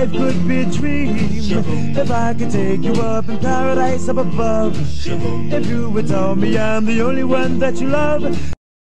life could be a dream. If I could take you up in paradise up above. If you would tell me I'm the only one that you love.